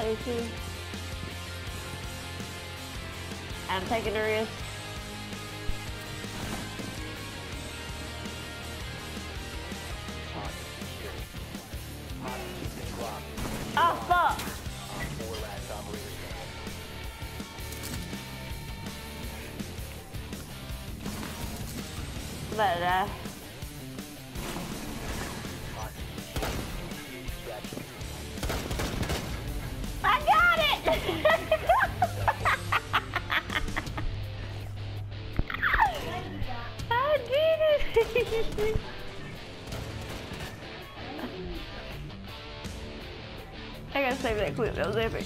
Do too. I'm taking a risk. Oh fuck! Uh I gotta save that clip, that was epic.